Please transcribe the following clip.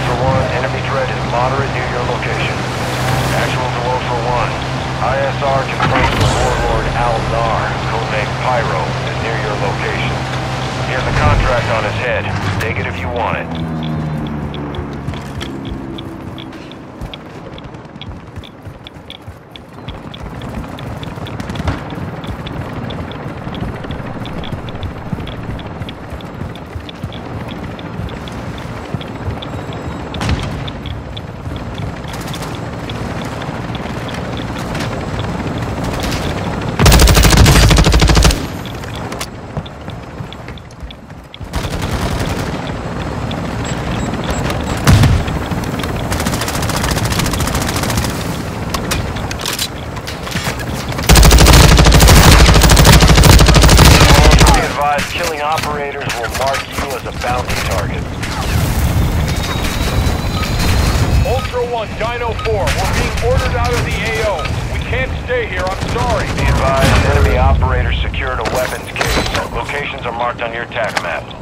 Delta 1, enemy threat is moderate near your location. Actual Delta 1, ISR confirms the warlord Al-Nar, codename Pyro, is near your location. Here's a contract on his head. Take it if you want it. Operators will mark you as a bounty target. Ultra One, Dino 4, we're being ordered out of the AO. We can't stay here, I'm sorry. Be advised, enemy operators secured a weapons case. Locations are marked on your TAC map.